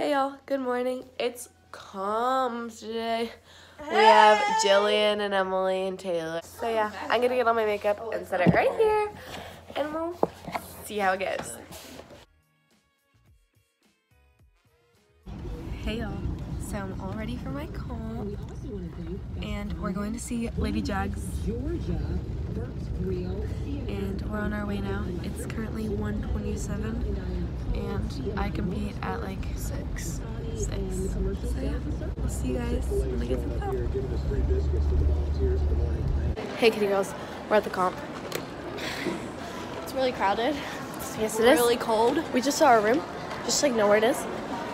Hey y'all, good morning. It's calm today. We have Jillian and Emily and Taylor. So yeah, I'm gonna get all my makeup and set it right here and we'll see how it goes. Hey y'all, so I'm all ready for my comp and we're going to see Lady Jags Georgia, and we're on our way now. It's currently 1:27, and I compete at like 6. 6. So yeah, we'll see you guys when I get to the comp. Hey kitty girls, we're at the comp. It's really crowded. Yes it is. Really cold. We just saw our room, just like know where it is.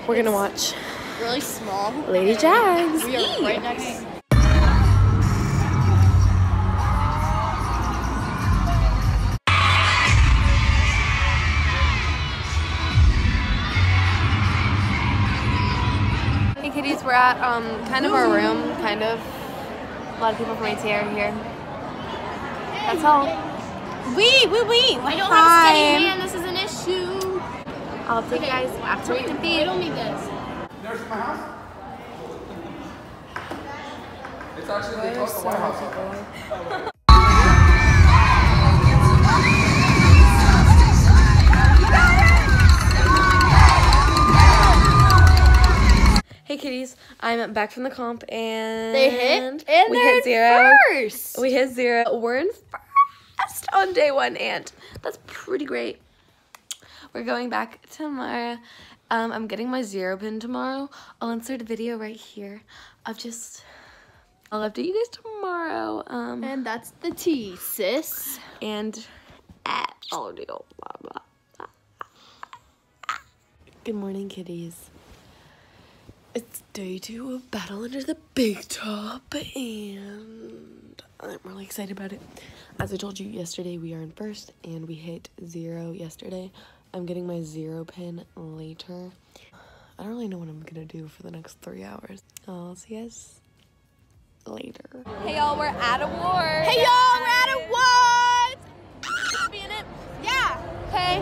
We're gonna watch Really small. Lady Jags. We are right next. We're at um kind of our room, kind of. A lot of people from AT are here. That's all. We, we, we. I don't have a steady hand. This is an issue. I'll take you guys after we I compete. don't need this. There's my house. It's actually they the White House. Kitties, I'm back from the comp and They hit and we hit zero. first. We hit zero. We're in first on day one, and that's pretty great. We're going back tomorrow. Um, I'm getting my zero pin tomorrow. I'll insert a video right here of just. I'll update you guys tomorrow. Um, And that's the T, sis. and at audio. Blah, blah. Good morning, kitties. It's day two of Battle Under the Big Top, and I'm really excited about it. As I told you yesterday, we are in first, and we hit zero yesterday. I'm getting my zero pin later. I don't really know what I'm gonna do for the next three hours. I'll see you guys later. Hey y'all, we're at award. Hey y'all, we're at award. Be in it? Yeah. Hey.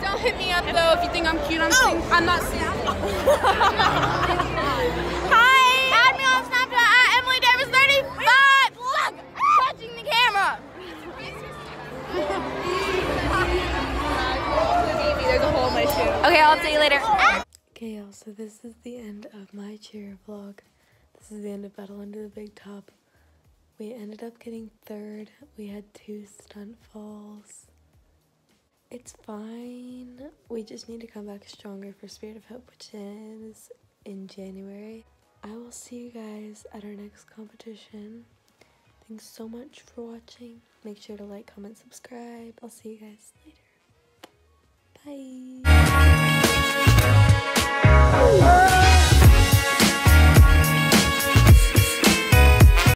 Don't hit me up though if you think I'm cute. I'm oh. sing- I'm not saying. Hi. Add me on Snapchat at Emily Davis 35. Look, touching the camera. Okay, I'll see you later. Okay, y'all, so this is the end of my cheer vlog. This is the end of Battle Under the Big Top. We ended up getting third. We had two stunt falls. It's fine. We just need to come back stronger for Spirit of Hope, which is in January. I will see you guys at our next competition. Thanks so much for watching. Make sure to like, comment, subscribe. I'll see you guys later. Bye.